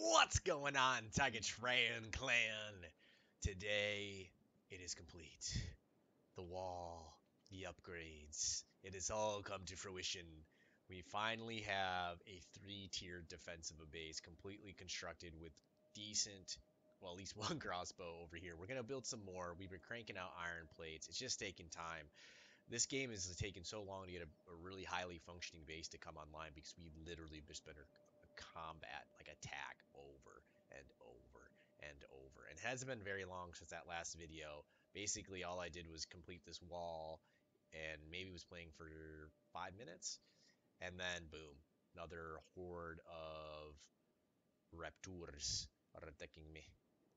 What's going on, Tiger Tran clan? Today, it is complete. The wall, the upgrades, it has all come to fruition. We finally have a three-tiered defensive base completely constructed with decent, well, at least one crossbow over here. We're going to build some more. We've been cranking out iron plates. It's just taking time. This game has taken so long to get a, a really highly functioning base to come online because we literally just been combat, like attack over and over and over. And hasn't been very long since that last video. Basically, all I did was complete this wall and maybe was playing for five minutes. And then, boom, another horde of raptors are attacking me.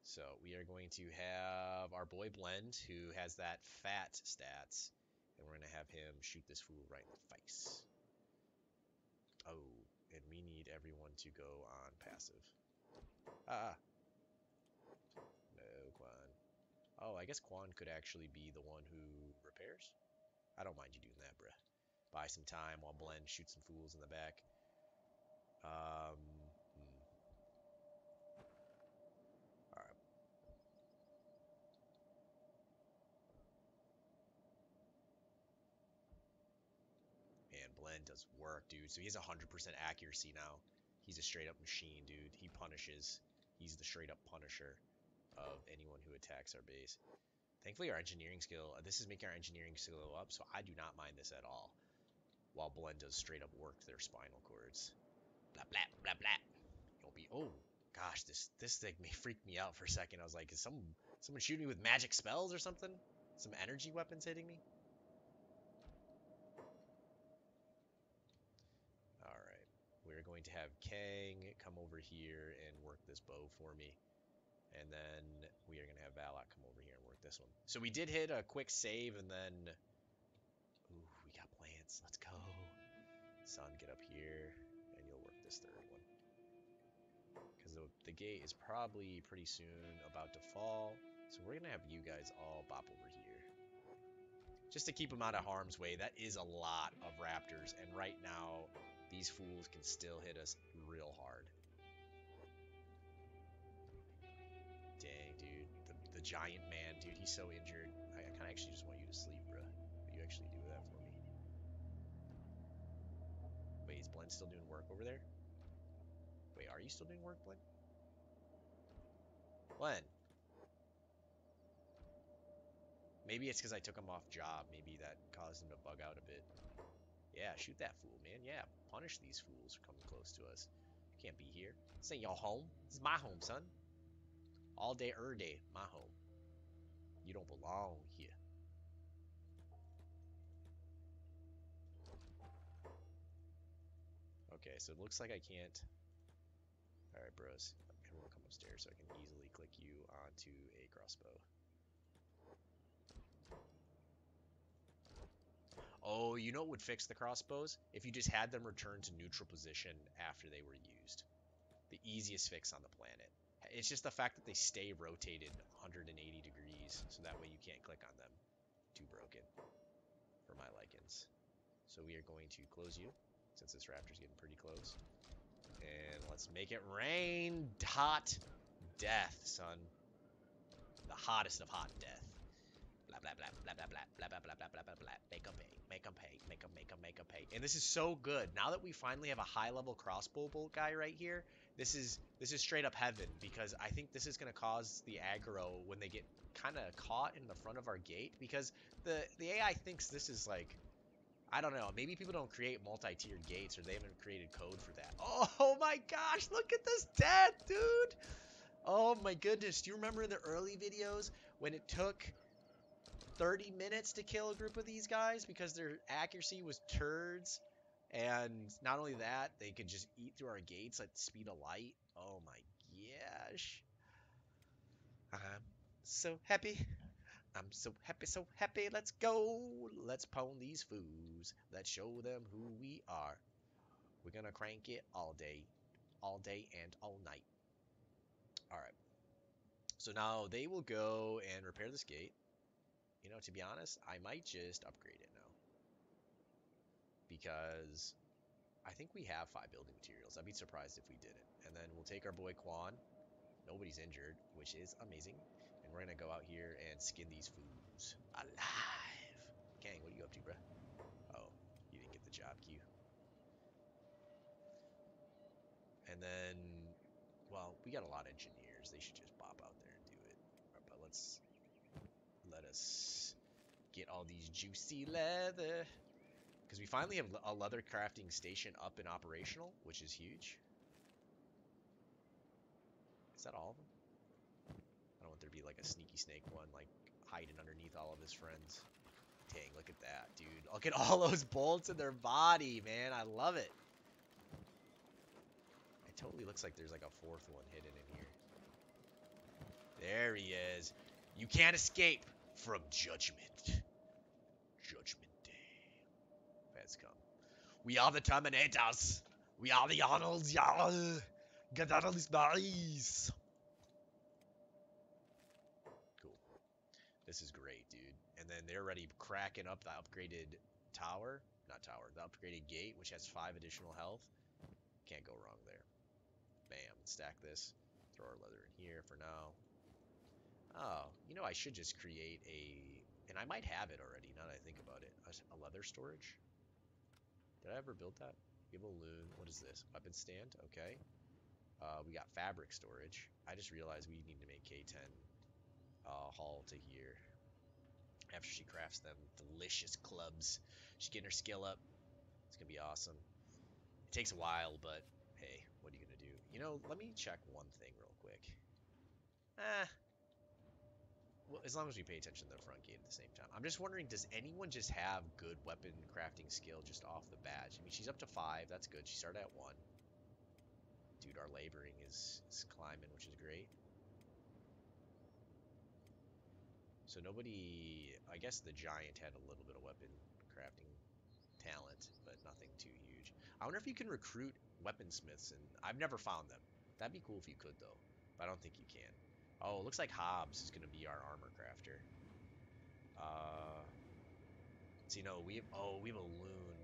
So we are going to have our boy Blend, who has that fat stats, and we're going to have him shoot this fool right in the face. Oh, and we need everyone to go on passive. Ah. No, Quan. Oh, I guess Quan could actually be the one who repairs. I don't mind you doing that, bruh. Buy some time while Blend shoots some fools in the back. Um, Blend does work, dude. So he has 100% accuracy now. He's a straight up machine, dude. He punishes. He's the straight up punisher of anyone who attacks our base. Thankfully, our engineering skill, uh, this is making our engineering skill go up, so I do not mind this at all. While Blend does straight up work their spinal cords. Blah, blah, blah, blah. You'll be, oh, gosh, this this thing may freak me out for a second. I was like, is some someone shooting me with magic spells or something? Some energy weapons hitting me? Alright. We're going to have Kang come over here and work this bow for me. And then we are going to have Valak come over here and work this one. So we did hit a quick save and then... Ooh, we got plants. Let's go. Sun, get up here. And you'll work this third one. Because the, the gate is probably pretty soon about to fall. So we're going to have you guys all bop over here. Just to keep them out of harm's way. That is a lot of raptors. And right now, these fools can still hit us real hard. Dang, dude. The, the giant man, dude. He's so injured. I, I kind of actually just want you to sleep, bro. You actually do that for me. Wait, is Blend still doing work over there? Wait, are you still doing work, Blend? Blend. Maybe it's because I took him off job. Maybe that caused him to bug out a bit. Yeah, shoot that fool, man. Yeah, punish these fools for coming close to us. You can't be here. This ain't your home. This is my home, son. All day, er day, my home. You don't belong here. Okay, so it looks like I can't. Alright, bros. Everyone come upstairs so I can easily click you onto a crossbow. Oh, you know what would fix the crossbows? If you just had them return to neutral position after they were used. The easiest fix on the planet. It's just the fact that they stay rotated 180 degrees, so that way you can't click on them. Too broken for my likings. So we are going to close you, since this raptor's getting pretty close. And let's make it rain hot death, son. The hottest of hot death. Blah blah blah blah blah blah blah blah blah blah blah blah. Make them pay. Make them pay. Make them make them make them pay. And this is so good. Now that we finally have a high level crossbow bolt guy right here, this is this is straight up heaven because I think this is gonna cause the aggro when they get kind of caught in the front of our gate because the the AI thinks this is like I don't know. Maybe people don't create multi-tiered gates or they haven't created code for that. Oh my gosh, look at this death, dude. Oh my goodness. Do you remember in the early videos when it took 30 minutes to kill a group of these guys because their accuracy was turds? And not only that, they could just eat through our gates at the speed of light. Oh my gosh. I'm so happy. I'm so happy, so happy. Let's go. Let's pound these fools. Let's show them who we are. We're going to crank it all day, all day and all night. All right. So now they will go and repair this gate. You know, to be honest, I might just upgrade it now. Because I think we have five building materials. I'd be surprised if we didn't. And then we'll take our boy Quan. Nobody's injured, which is amazing. And we're gonna go out here and skin these fools alive. Gang, what are you up to, bruh? Oh, you didn't get the job queue. And then, well, we got a lot of engineers. They should just bop out there and do it. But let's let us get all these juicy leather. Because we finally have a leather crafting station up and operational, which is huge. Is that all of them? I don't want there to be like a sneaky snake one, like hiding underneath all of his friends. Dang, look at that, dude. Look at all those bolts in their body, man. I love it. It totally looks like there's like a fourth one hidden in here. There he is. You can't escape from judgment. Judgment Day has come. We are the Terminators. We are the Arnolds. Yeah. Get out of this bodies. Cool. This is great, dude. And then they're already cracking up the upgraded tower. Not tower. The upgraded gate, which has five additional health. Can't go wrong there. Bam. Stack this. Throw our leather in here for now. Oh, you know, I should just create a... And I might have it already, now that I think about it. A, a leather storage? Did I ever build that? Give a loon. What is this? Weapon stand? Okay. Uh, we got fabric storage. I just realized we need to make K10 uh, haul to here. After she crafts them delicious clubs. She's getting her skill up. It's going to be awesome. It takes a while, but hey, what are you going to do? You know, let me check one thing real quick. Ah, well, as long as we pay attention to the front gate at the same time. I'm just wondering, does anyone just have good weapon crafting skill just off the bat? I mean, she's up to five. That's good. She started at one. Dude, our laboring is, is climbing, which is great. So nobody... I guess the giant had a little bit of weapon crafting talent, but nothing too huge. I wonder if you can recruit weaponsmiths, and I've never found them. That'd be cool if you could, though. But I don't think you can. Oh, looks like Hobbs is going to be our armor crafter. Uh, so, you know, we have, oh, we have a loom.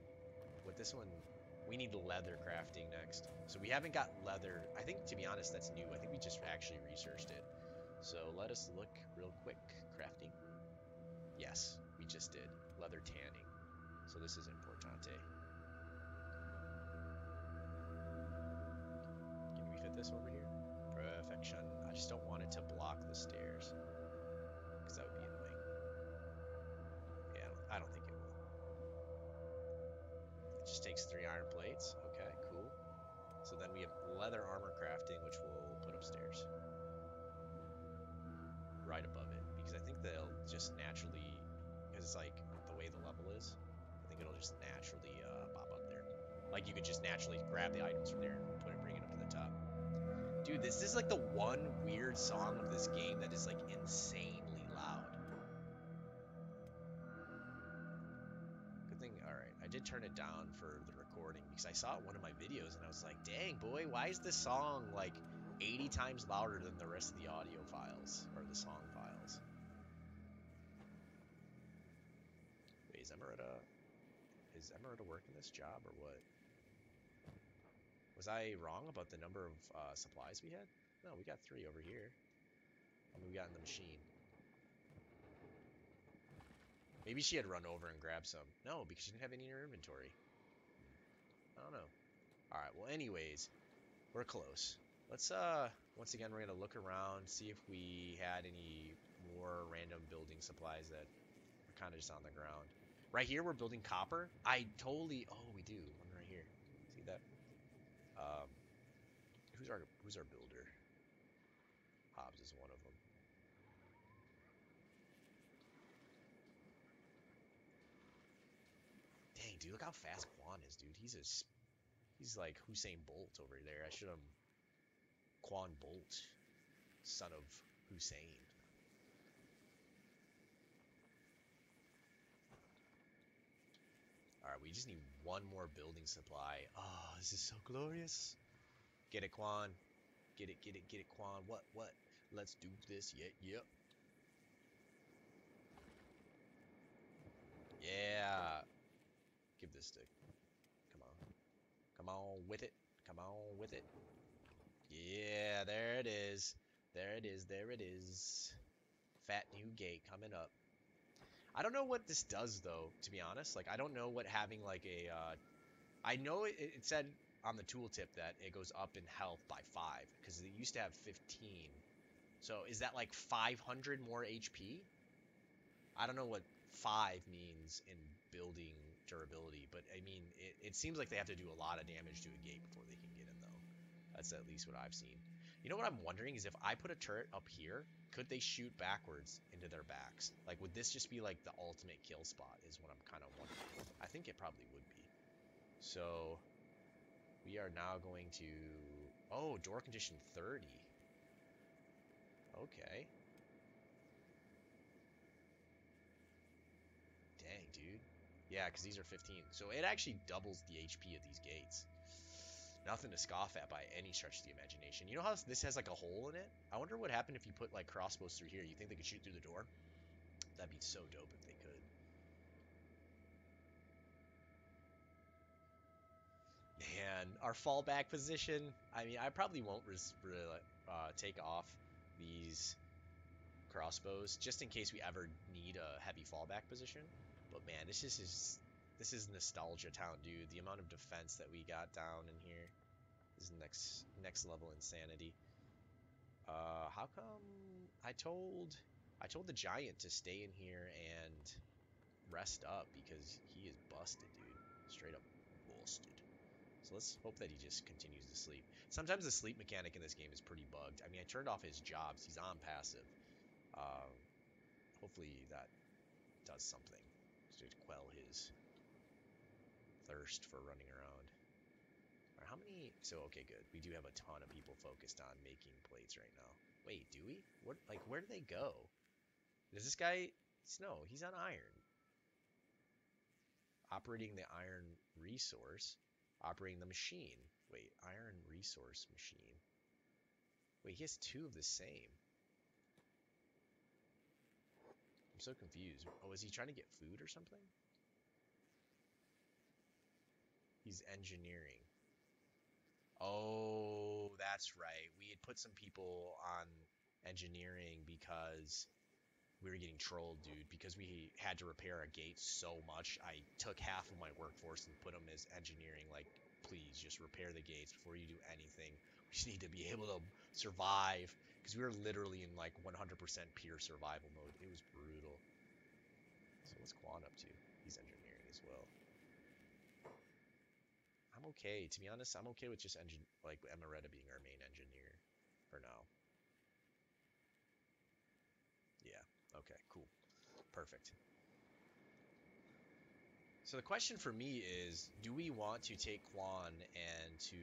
With this one, we need leather crafting next. So we haven't got leather. I think, to be honest, that's new. I think we just actually researched it. So let us look real quick. Crafting. Yes, we just did. Leather tanning. So this is importante. Can we fit this over here? Perfection. I just don't want it to block the stairs. Because that would be annoying. Yeah, I don't, I don't think it will. It just takes three iron plates. Okay, cool. So then we have leather armor crafting, which we'll put upstairs. Right above it. Because I think they'll just naturally, because it's like the way the level is, I think it'll just naturally uh, pop up there. Like you could just naturally grab the items from there and put it, Dude, this is like the one weird song of this game that is like insanely loud. Good thing, alright, I did turn it down for the recording because I saw it one of my videos and I was like, dang boy, why is this song like 80 times louder than the rest of the audio files, or the song files? Wait, is Emerita, is Emerita working this job or what? Was I wrong about the number of uh, supplies we had? No, we got three over here. How many we got in the machine? Maybe she had run over and grabbed some. No, because she didn't have any in her inventory. I don't know. Alright, well anyways, we're close. Let's, uh, once again, we're going to look around, see if we had any more random building supplies that are kind of just on the ground. Right here, we're building copper. I totally, oh, we do. One right here. See that? Um, who's our who's our builder? Hobbs is one of them. Dang, dude, look how fast Quan is, dude. He's a he's like Hussein Bolt over there. I should have Quan Bolt, son of Hussein. Alright, we just need one more building supply. Oh, this is so glorious. Get it, Quan. Get it, get it, get it, Quan. What, what? Let's do this. Yep, yep. Yeah. Give this stick. Come on. Come on with it. Come on with it. Yeah, there it is. There it is. There it is. Fat new gate coming up. I don't know what this does though, to be honest. Like I don't know what having like a. Uh, I know it, it said on the tooltip that it goes up in health by five because it used to have 15. So is that like 500 more HP? I don't know what five means in building durability, but I mean it, it seems like they have to do a lot of damage to a gate before they can get in though. That's at least what I've seen. You know what I'm wondering is if I put a turret up here, could they shoot backwards into their backs? Like, would this just be like the ultimate kill spot? Is what I'm kind of wondering. I think it probably would be. So, we are now going to. Oh, door condition 30. Okay. Dang, dude. Yeah, because these are 15. So it actually doubles the HP of these gates. Nothing to scoff at by any stretch of the imagination. You know how this has like a hole in it? I wonder what happened if you put like crossbows through here. You think they could shoot through the door? That'd be so dope if they could. Man, our fallback position. I mean, I probably won't uh, take off these crossbows just in case we ever need a heavy fallback position. But man, this is, is this is nostalgia town, dude. The amount of defense that we got down in here is next next level insanity. Uh, how come I told I told the giant to stay in here and rest up because he is busted, dude. Straight up busted. So let's hope that he just continues to sleep. Sometimes the sleep mechanic in this game is pretty bugged. I mean, I turned off his jobs. He's on passive. Uh, hopefully that does something to quell his thirst for running around. How many? So okay, good. We do have a ton of people focused on making plates right now. Wait, do we? What? Like, where do they go? Does this guy? No, he's on iron. Operating the iron resource. Operating the machine. Wait, iron resource machine. Wait, he has two of the same. I'm so confused. Oh, is he trying to get food or something? He's engineering. Oh, that's right. We had put some people on engineering because we were getting trolled, dude. Because we had to repair a gate so much, I took half of my workforce and put them as engineering. Like, please, just repair the gates before you do anything. We just need to be able to survive because we were literally in like 100% pure survival mode. It was brutal. So what's Quan up to? He's engineering as well okay. To be honest, I'm okay with just engine like Emeretta being our main engineer for now. Yeah. Okay. Cool. Perfect. So the question for me is, do we want to take Quan and to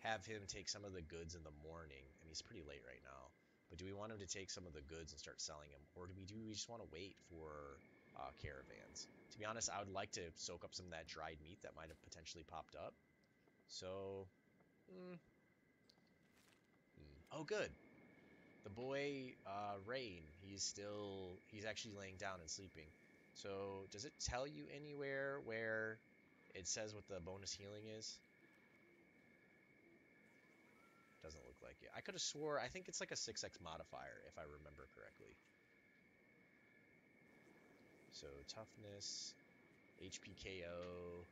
have him take some of the goods in the morning? I mean, it's pretty late right now, but do we want him to take some of the goods and start selling them, or do we do we just want to wait for uh, caravans? To be honest, I would like to soak up some of that dried meat that might have potentially popped up. So, mm, mm. oh, good. The boy uh, Rain, he's still he's actually laying down and sleeping. So, does it tell you anywhere where it says what the bonus healing is? Doesn't look like it. I could have swore, I think it's like a 6x modifier, if I remember correctly. So toughness, HPKO.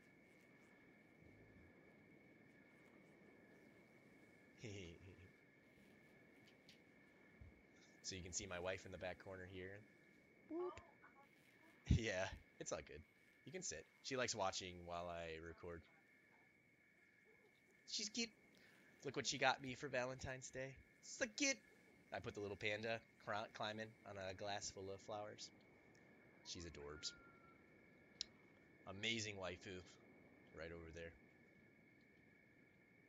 so you can see my wife in the back corner here. Whoop. yeah, it's all good. You can sit. She likes watching while I record. She's cute. Look what she got me for Valentine's Day. It's a kid. I put the little panda climbing on a glass full of flowers. She's adorbs. Amazing waifu. Right over there.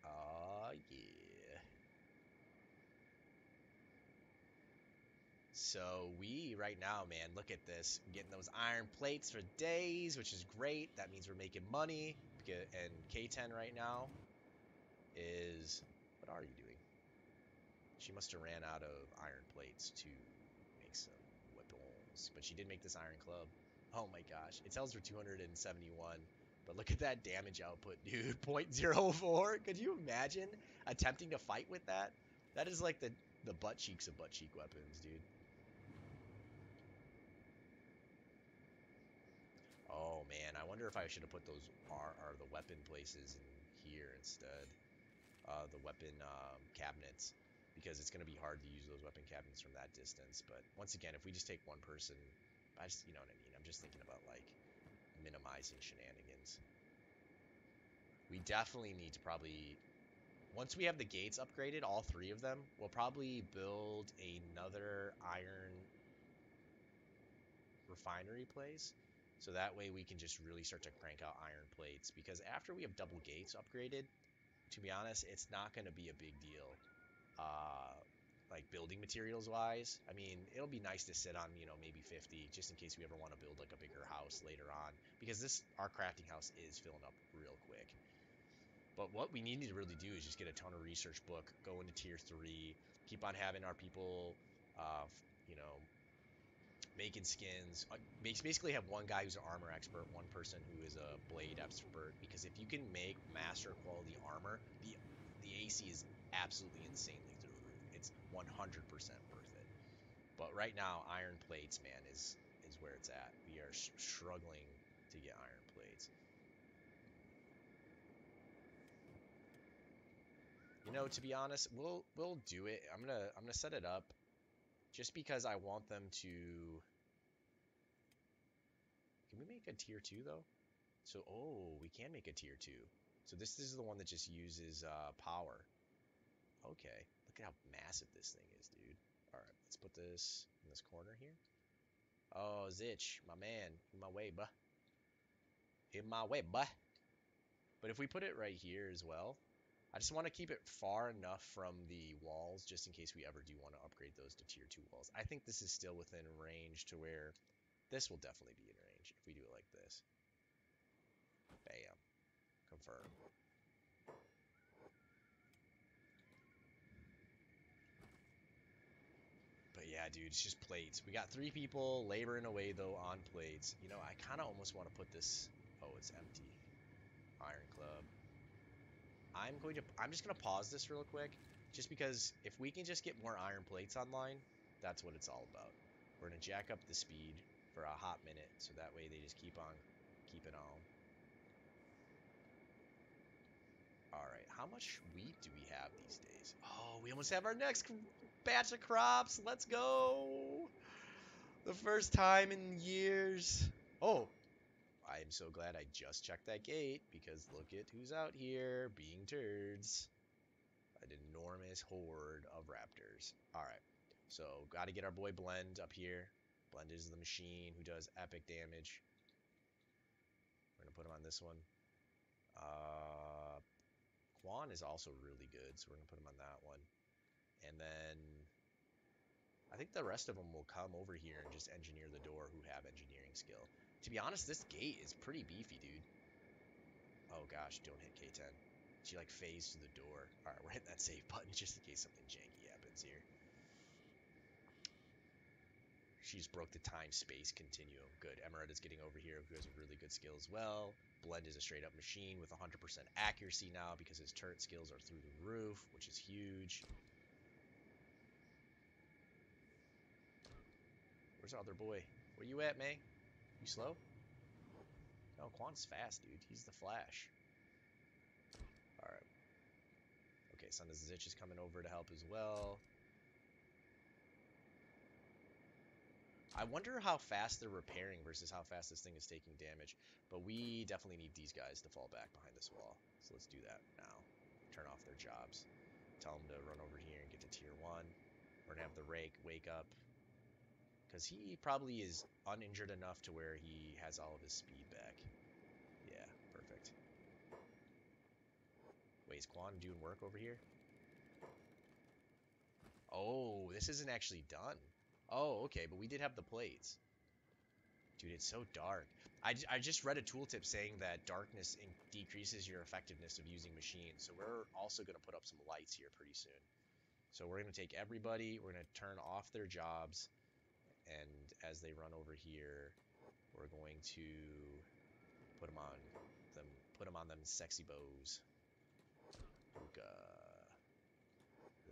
Ah, yeah. So we, right now, man, look at this. Getting those iron plates for days, which is great. That means we're making money. And K10 right now is... What are you doing? She must have ran out of iron plates to make some But she did make this iron club. Oh my gosh. It sells for 271, But look at that damage output, dude. 0.04. Could you imagine attempting to fight with that? That is like the, the butt cheeks of butt cheek weapons, dude. Oh man, I wonder if I should have put those are, are the weapon places in here instead. Uh, the weapon um, cabinets because it's going to be hard to use those weapon cabinets from that distance. But once again, if we just take one person, I just, you know what I mean. I'm just thinking about like minimizing shenanigans. We definitely need to probably, once we have the gates upgraded, all three of them, we'll probably build another iron refinery place. So that way we can just really start to crank out iron plates. Because after we have double gates upgraded, to be honest, it's not going to be a big deal. Uh, like building materials wise. I mean, it'll be nice to sit on, you know, maybe 50 just in case we ever want to build like a bigger house later on because this our crafting house is filling up real quick. But what we need to really do is just get a ton of research book, go into tier 3, keep on having our people uh, you know, making skins. Uh, basically have one guy who's an armor expert, one person who is a blade expert because if you can make master quality armor, the the AC is absolutely insanely through the roof. It's 100% worth it. But right now, iron plates, man, is is where it's at. We are sh struggling to get iron plates. You know, to be honest, we'll we'll do it. I'm gonna I'm gonna set it up just because I want them to. Can we make a tier two though? So oh, we can make a tier two. So this, this is the one that just uses uh, power. Okay, look at how massive this thing is, dude. All right, let's put this in this corner here. Oh, Zich, my man, in my way, buh. In my way, buh. But if we put it right here as well, I just want to keep it far enough from the walls just in case we ever do want to upgrade those to tier 2 walls. I think this is still within range to where this will definitely be in range if we do it like this. Bam. Confirm. But yeah, dude, it's just plates. We got three people laboring away, though, on plates. You know, I kind of almost want to put this... Oh, it's empty. Iron Club. I'm going to... I'm just going to pause this real quick. Just because if we can just get more iron plates online, that's what it's all about. We're going to jack up the speed for a hot minute, so that way they just keep on keeping on. Alright, how much wheat do we have these days? Oh, we almost have our next batch of crops. Let's go. The first time in years. Oh, I am so glad I just checked that gate because look at who's out here being turds. An enormous horde of raptors. Alright, so got to get our boy Blend up here. Blend is the machine who does epic damage. We're going to put him on this one. Uh, Quan is also really good, so we're to put him on that one. And then I think the rest of them will come over here and just engineer the door who have engineering skill. To be honest, this gate is pretty beefy, dude. Oh gosh, don't hit K10. She like phased to the door. Alright, we're hitting that save button just in case something janky happens here. She just broke the time-space continuum. Good. Emeret is getting over here, who has a really good skill as well. Blend is a straight-up machine with 100% accuracy now because his turret skills are through the roof, which is huge. Where's our other boy? Where you at, May? You slow? No, Quan's fast, dude. He's the Flash. Alright. Okay, Son of Zich is coming over to help as well. I wonder how fast they're repairing versus how fast this thing is taking damage. But we definitely need these guys to fall back behind this wall. So let's do that now. Turn off their jobs. Tell them to run over here and get to tier 1. We're going to have the Rake wake up. Because he probably is uninjured enough to where he has all of his speed back. Yeah, perfect. Wait, is Quan doing work over here? Oh, this isn't actually done. Oh, okay, but we did have the plates. Dude, it's so dark. I, I just read a tooltip saying that darkness decreases your effectiveness of using machines. So we're also going to put up some lights here pretty soon. So we're going to take everybody, we're going to turn off their jobs, and as they run over here, we're going to put them on them Put them on them sexy bows.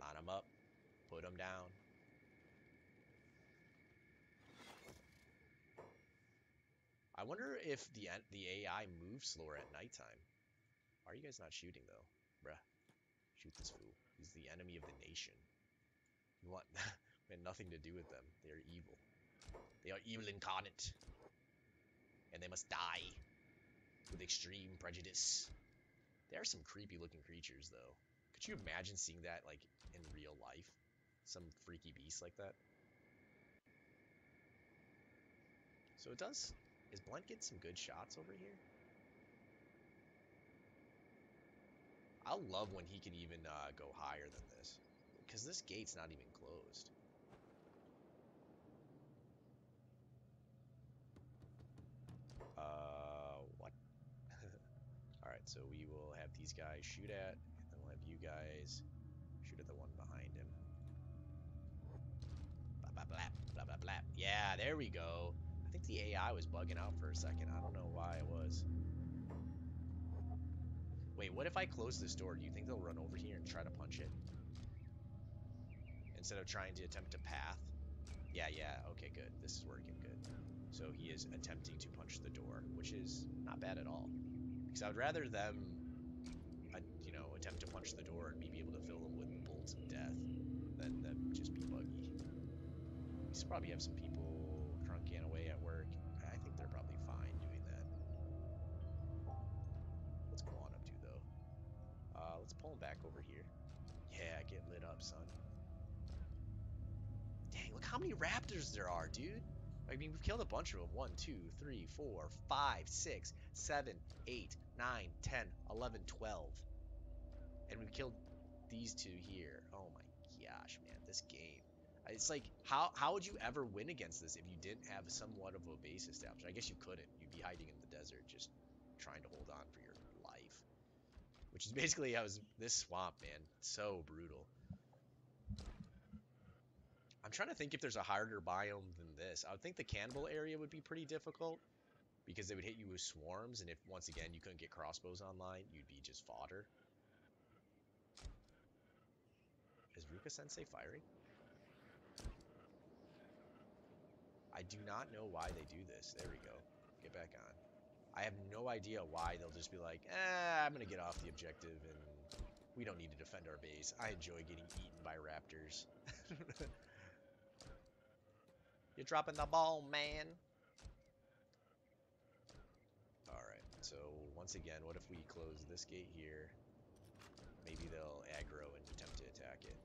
Line them up. Put them down. I wonder if the the AI moves slower at nighttime. Why are you guys not shooting though? Bruh. Shoot this fool. He's the enemy of the nation. You want we had nothing to do with them. They are evil. They are evil incarnate. And they must die. With extreme prejudice. They are some creepy looking creatures though. Could you imagine seeing that like in real life? Some freaky beast like that? So it does is Blunt get some good shots over here? I love when he can even uh, go higher than this. Because this gate's not even closed. Uh, what? Alright, so we will have these guys shoot at, and then we'll have you guys shoot at the one behind him. Blah, blah, blah, blah, blah, blah. Yeah, there we go think the AI was bugging out for a second. I don't know why it was. Wait, what if I close this door? Do you think they'll run over here and try to punch it? Instead of trying to attempt a path? Yeah, yeah, okay, good. This is working good. So he is attempting to punch the door, which is not bad at all. Because I would rather them, uh, you know, attempt to punch the door and me be able to fill them with bolts of death than them just be buggy. We should probably have some people let's pull him back over here. Yeah, get lit up, son. Dang, look how many raptors there are, dude. I mean, we've killed a bunch of them. 1, 2, 3, 4, 5, 6, 7, 8, 9, 10, 11, 12. And we've killed these two here. Oh my gosh, man. This game it's like, how, how would you ever win against this if you didn't have somewhat of a base established? I guess you couldn't. You'd be hiding in the desert just trying to hold on for your. Which is basically how this swamp, man. So brutal. I'm trying to think if there's a harder biome than this. I would think the cannibal area would be pretty difficult because they would hit you with swarms, and if, once again, you couldn't get crossbows online, you'd be just fodder. Is Ruka Sensei firing? I do not know why they do this. There we go. Get back on. I have no idea why they'll just be like, eh, I'm going to get off the objective and we don't need to defend our base. I enjoy getting eaten by raptors. You're dropping the ball, man. Alright, so once again, what if we close this gate here? Maybe they'll aggro and attempt to attack it.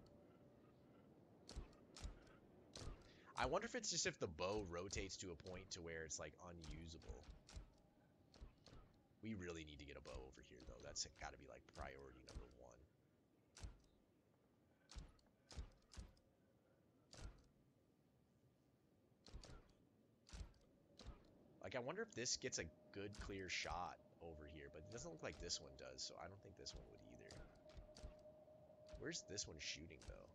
I wonder if it's just if the bow rotates to a point to where it's like unusable. We really need to get a bow over here though. That's got to be like priority number one. Like I wonder if this gets a good clear shot over here, but it doesn't look like this one does, so I don't think this one would either. Where's this one shooting though?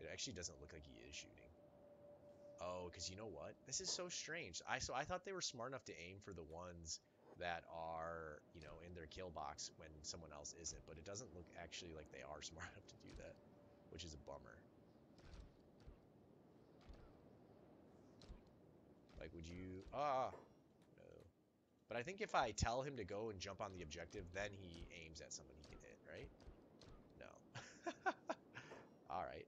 It actually doesn't look like he is shooting. Oh, because you know what? This is so strange. I so I thought they were smart enough to aim for the ones that are, you know, in their kill box when someone else isn't, but it doesn't look actually like they are smart enough to do that, which is a bummer. Like, would you... Ah! No. But I think if I tell him to go and jump on the objective, then he aims at someone he can hit, right? No. Alright.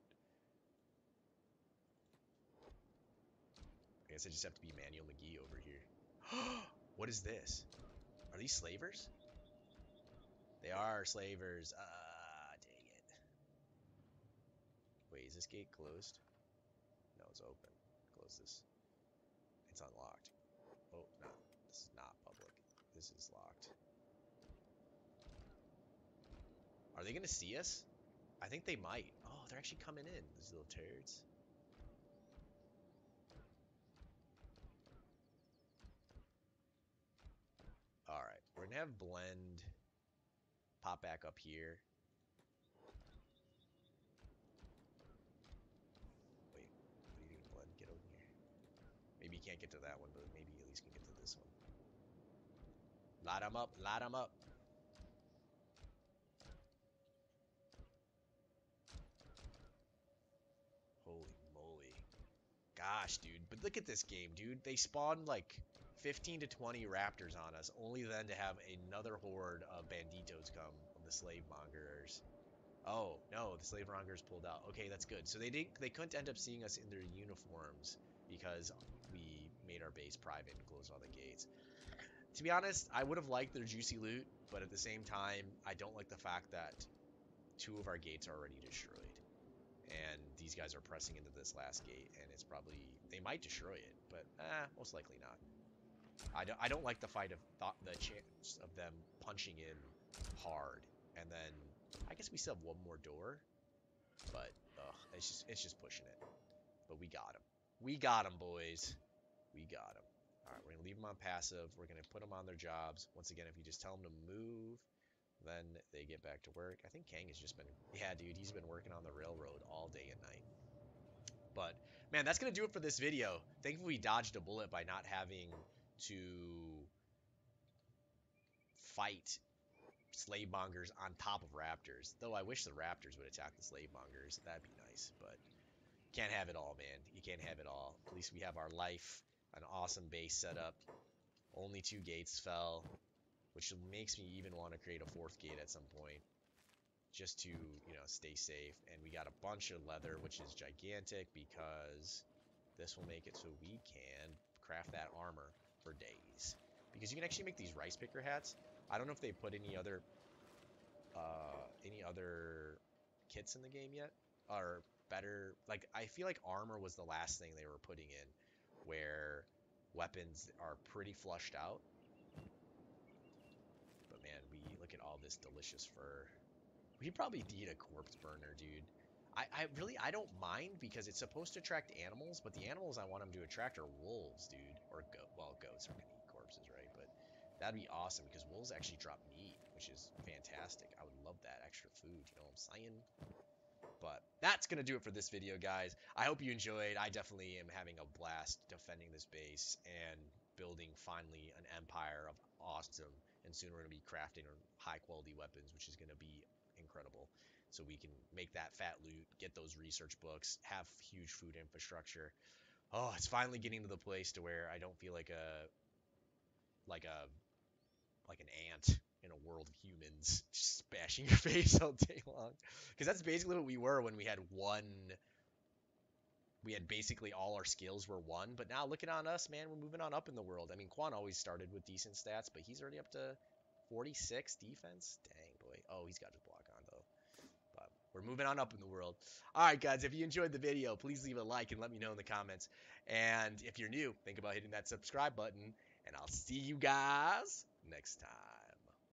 Guess I just have to be Manuel McGee over here. what is this? Are these slavers? They are slavers. Ah, dang it. Wait, is this gate closed? No, it's open. Close this. It's unlocked. Oh, no. This is not public. This is locked. Are they going to see us? I think they might. Oh, they're actually coming in, these little turds. We're going to have blend pop back up here. Wait, what are you doing, blend? Get over here. Maybe you can't get to that one, but maybe at least can get to this one. Light them up, light them up. Holy moly. Gosh, dude. But look at this game, dude. They spawned like 15 to 20 raptors on us, only then to have another horde of banditos come, the slave mongers. Oh, no, the slave mongers pulled out. Okay, that's good. So they didn't they couldn't end up seeing us in their uniforms because we made our base private and closed all the gates. To be honest, I would have liked their juicy loot, but at the same time, I don't like the fact that two of our gates are already destroyed. And these guys are pressing into this last gate, and it's probably... They might destroy it, but eh, most likely not. I don't, I don't like the fight of th the chance of them punching in hard, and then I guess we still have one more door, but ugh, it's just it's just pushing it. But we got him. We got him, boys. We got him. All right, we're gonna leave them on passive. We're gonna put them on their jobs. Once again, if you just tell them to move, then they get back to work. I think Kang has just been, yeah, dude, he's been working on the railroad all day and night. But man, that's gonna do it for this video. Thankfully, we dodged a bullet by not having to fight slave mongers on top of raptors. Though I wish the raptors would attack the slave mongers. That'd be nice, but can't have it all, man. You can't have it all. At least we have our life, an awesome base set up. Only two gates fell, which makes me even want to create a fourth gate at some point just to, you know, stay safe. And we got a bunch of leather, which is gigantic because this will make it so we can craft that armor for days. Because you can actually make these rice picker hats. I don't know if they put any other uh, any other kits in the game yet, or better. Like I feel like armor was the last thing they were putting in, where weapons are pretty flushed out. But man, we look at all this delicious fur. We probably need a corpse burner, dude. I, I really I don't mind because it's supposed to attract animals, but the animals I want them to attract are wolves, dude, or goat. Well, goats are gonna eat corpses, right? But that'd be awesome because wolves actually drop meat, which is fantastic. I would love that extra food. You know what I'm saying? But that's gonna do it for this video, guys. I hope you enjoyed. I definitely am having a blast defending this base and building finally an empire of awesome. And soon we're gonna be crafting high quality weapons, which is gonna be incredible so we can make that fat loot, get those research books, have huge food infrastructure. Oh, it's finally getting to the place to where I don't feel like a like a like an ant in a world of humans just bashing your face all day long. Because that's basically what we were when we had one we had basically all our skills were one, but now looking on us, man, we're moving on up in the world. I mean, Quan always started with decent stats, but he's already up to 46 defense. Dang, boy. Oh, he's got his block. We're moving on up in the world. All right, guys, if you enjoyed the video, please leave a like and let me know in the comments. And if you're new, think about hitting that subscribe button, and I'll see you guys next time.